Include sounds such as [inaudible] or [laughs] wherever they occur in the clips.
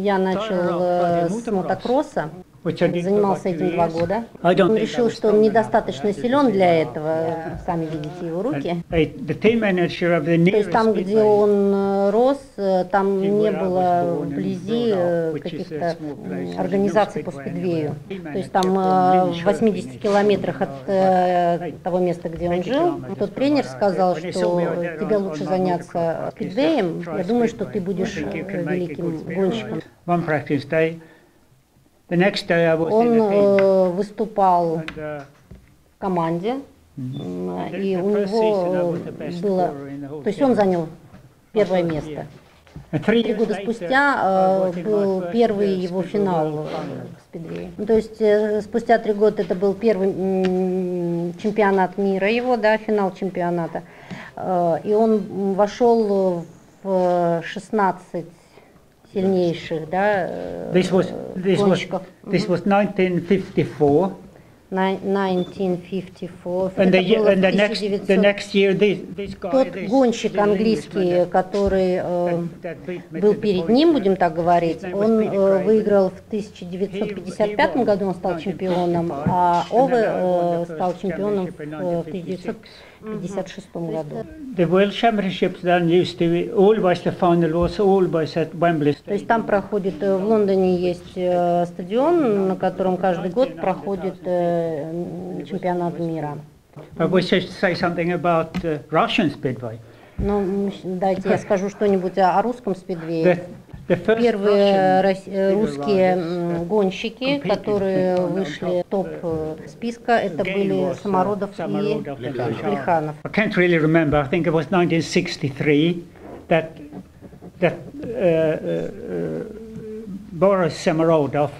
Я начал э, с мотокросса, занимался этим два года. Он решил, что он недостаточно силен для этого, сами видите его руки. Uh, То есть там, где он э, рос, э, там не было вблизи э, каких-то организаций по спидвею. То есть там э, в to 80 finish километрах от э, того места, где он 20 жил, тот тренер сказал, что тебе лучше заняться спидвеем. "Try Я думаю, что ты будешь э, великим good speedway." гонщиком. Он the team. э, выступал uh, в команде, Mm-hmm. the- и у него было... То есть он занял первое место. Три года спустя э, был первый uh, его финал э, в спидвее. Ну, То есть э, спустя три года это был первый чемпионат мира его, да, финал чемпионата. Э, И он вошел в 16 сильнейших, да, э, This was this was гонщиков. this was 1954, Ни- 1954. and the, ye- было and the next the 1900. next year this this guy Тот гонщик английский, который э, был перед ним, будем так говорить, was он э, выиграл в 1955 году, он стал чемпионом, а Ове э, стал чемпионом в э, 1956 году. The World Championships then used to be always the final was always at Wembley То есть Stadium. там проходит, э, в Лондоне есть э, стадион, на котором каждый год проходит э, чемпионат мира. Wish to say something about uh, Russian speedway. Ну, дайте я скажу что-нибудь о русском спидвее. Первые э, русские uh, гонщики, которые вышли в топ э, списка, это были uh, Самородов и. Плеханов. I can't really remember. I think it was 1963 that that uh, uh, uh, Boris Samorodov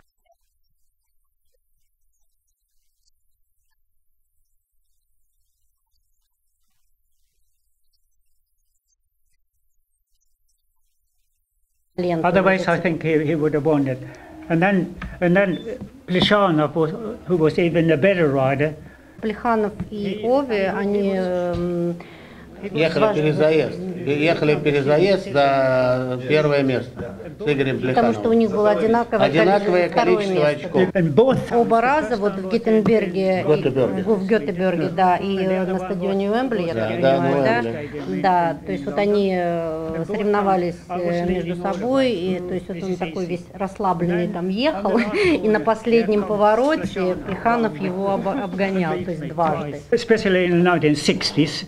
Otherwise, вот I эти. think he, he would have won it. And then, and then Plishanov, was, who was even a better rider, Плеханов и Ови, они эм, Ехали Важно. перезаезд. Ехали перезаезд до первое место С Игорем потому что у них было одинаковое, Одинаковое количество место. очков. Оба раза, вот в Геттенберге, и- Гетеборге. в Гетеборге, да, и на стадионе Уэмбли, я Да, так да, понимаю, да, Уэмбли. да, то есть вот они э, соревновались э, между собой, и то есть вот он такой весь расслабленный там ехал, [laughs] и на последнем повороте Плеханов его об- обгонял, то есть дважды. especially in the 1960s,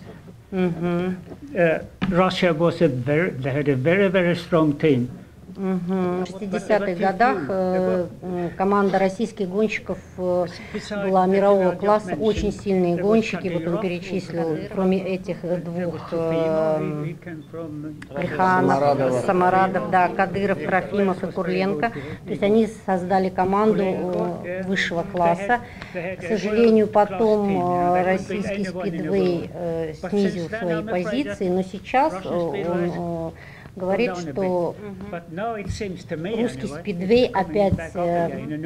Мгм. uh, Russia was a very, they had a very, very strong team. В 60-х годах э, команда российских гонщиков э, была мирового класса, очень сильные гонщики, вот он перечислил, кроме этих э, двух Плеханов, Саморадова. Саморадов, да, Кадыров, Трофимов и Курленко. То есть они создали команду высшего класса. К сожалению, потом российский спидвей снизил свои позиции, но сейчас он говорит, что русский спидвей опять э,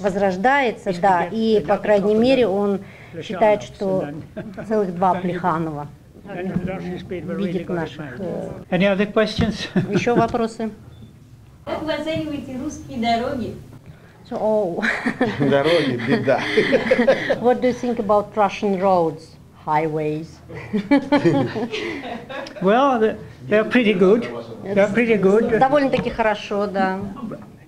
возрождается, да, и, по крайней мере, он считает, что [laughs] целых два Плеханова видит наших. э? [laughs] Еще вопросы? Как вы оцениваете русские дороги? So, oh, Дороги, беда. [laughs] what do you think about Russian roads, highways? [laughs] well, they- they're pretty good. They're pretty good Довольно-таки хорошо, да.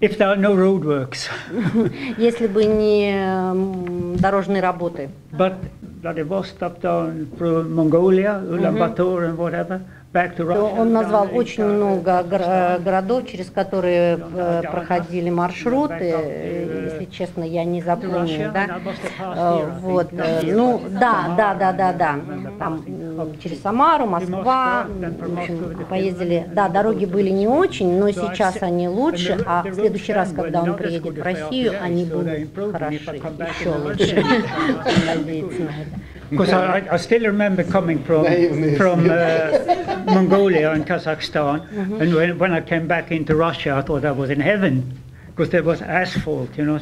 if there are no roadworks. [laughs] Если бы не м, дорожные работы. But Vladivostok down through Mongolia, Ulaanbaatar and whatever, Он назвал очень много гор- э, городов, через которые э, проходили маршруты. Э, Если честно, я не запомнил, да. Э, Вот, э, ну, да, да, да, да, да. Там через Самару, Москва, в общем, поездили. Да, дороги были не очень, но сейчас они лучше, а в следующий раз, когда он приедет в Россию, они будут хороши, [laughs] еще лучше. [laughs] Надеяться на это. Because I, I still remember coming from [laughs] Наивные from uh, Mongolia and Kazakhstan, and when, when I came back into Russia, I thought I was in heaven because there was asphalt, you know.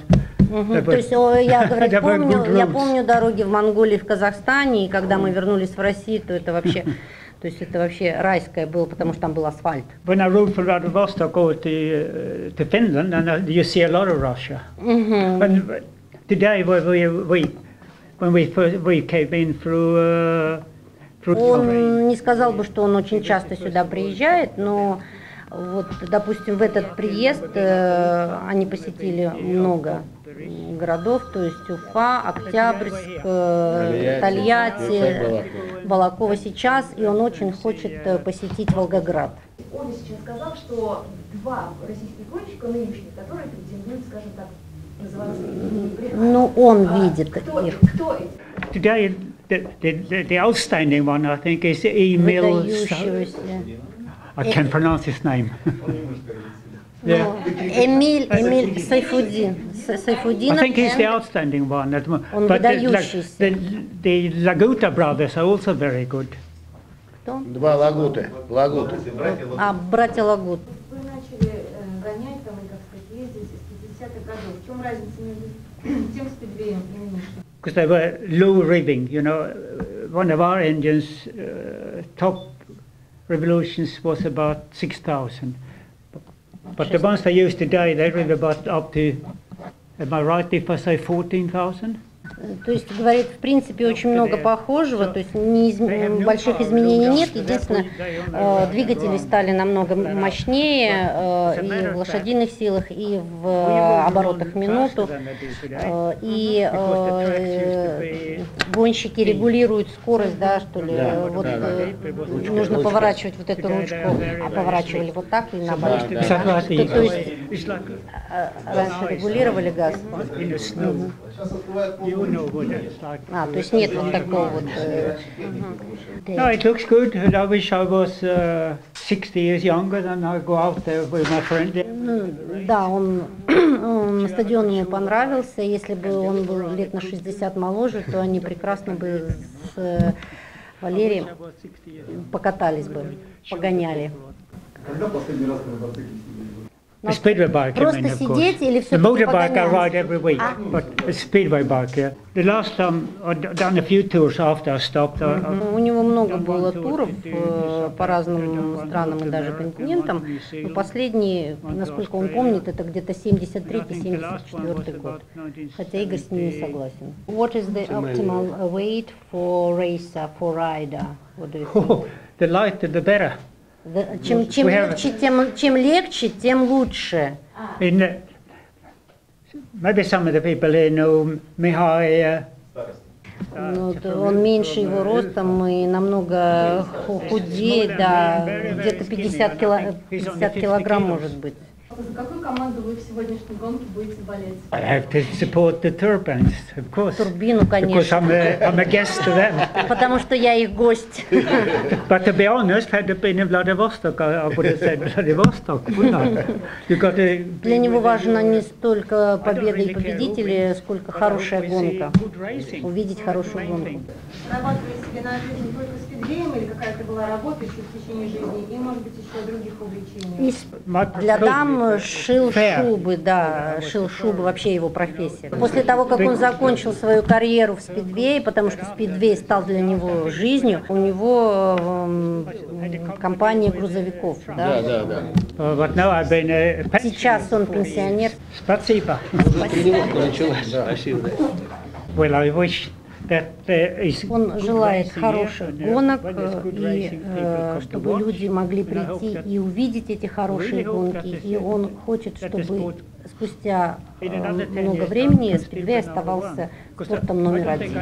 Мгм. There То was- есть о, я говорю, [laughs] there were помню, good я roads. помню дороги в Монголии, в Казахстане, и когда мы вернулись в Россию, то это вообще, [laughs] То есть это вообще райское было, потому что там был асфальт. When I rode from Vladivostok over to, uh, to Finland, and uh, you see a lot of Russia. Мгм. And today, we, we, we, when we first we came in through, uh, through Он не сказал бы, что он очень часто сюда приезжает, но вот, допустим, в этот приезд э, они посетили много городов, то есть Уфа, Октябрьск, э, Тольятти, Балакова сейчас, и он очень хочет э, посетить Волгоград. Он сейчас сказал, что два российских гонщика нынешних, которые претендуют, скажем так, Ну, он видит Кто, их. кто эти? Today, the, the, the, the outstanding one, I think, is Emil. Выдающегося. I can't pronounce his name. yeah. Ну, Эмиль, Эмиль Сайфудин. С- I Сайфудинов. think he's the and- outstanding one. At the mo- Он but the, La- выдающийся. the, the Laguta brothers are also very good. Кто? Два лагуты. Лагуты. А, братья Лагут. 60-х годов. В чем разница между [clears throat] тем? Because they were low ribbing, you know. One of our engines' uh, top revolutions was about 6,000. But the ones they use today, they rib about up to, am I right if I say 14,000? То есть, говорит, в принципе, очень много похожего, то есть не изм- больших изменений нет. Единственное, э, двигатели стали намного мощнее э, и в лошадиных силах, и в э, оборотах в минуту. Э, И э, гонщики регулируют скорость, да, что ли. Да, вот да, да. э, нужно поворачивать вот эту ручку, а поворачивали вот так или наоборот. Да, Is that right? То- то есть э, раньше регулировали газ. А, то есть нет вот такого вот. э, No, it looks good. and I wish I was uh, 60 years younger than I go out there with my friend. Ну, Да, он, [clears throat] он стадион ему понравился. Если бы он был лет на 60 моложе, то они прекрасно бы с э, Валерием покатались бы, погоняли. Когда последний раз на мотоцикле? A speedway bike, Просто I mean, of course. сидеть или The все-таки motorbike I погонять? ride every week, Ah. but a speedway bike, yeah. The last time I'd done a few tours after I stopped. I, I, У него много было туров э, по разным странам и даже континентам. Но последний, насколько он помнит, это где-то 73-74 год. Хотя Игорь с ним не согласен. What is the optimal weight for racer, for rider? What do you think? oh, the lighter the better. Да, чем, чем, легче, тем, чем легче, тем лучше. In uh, maybe some of the people here know Mihai. Uh, Ну, то он меньше его ростом и намного ху- худее, да, где-то 50, кило, 50 килограмм может быть. За какую команду вы в сегодняшней гонке будете болеть? I have to support the turbines, of course. Турбину, Because конечно, I'm a, I'm a guest to them. потому что я их гость. [laughs] But to be honest, had it been in Vladivostok, I, I would have said Vladivostok, wouldn't I? You got to Для него важно не столько победа и победители, сколько хорошая гонка. Увидеть хорошую гонку. Зарабатывали себе на жизнь только спидвеем или какая-то была работа еще в течение жизни и, может быть, еще других увлечений? Для дам шил шубы, да, шил шубы, вообще его профессия. После того, как он закончил свою карьеру в спидвее, потому что спидвей стал для него жизнью, у него эм, компания грузовиков, Да, да. да, да. I've been a pensioner. Сейчас он пенсионер. Спасибо. Началась. Спасибо. Well, I wish Он желает хороших uh, гонок, э, и э, чтобы люди могли прийти и увидеть эти хорошие гонки. И он хочет, чтобы спустя э, in another 10 много времени спидвей оставался спортом номер один.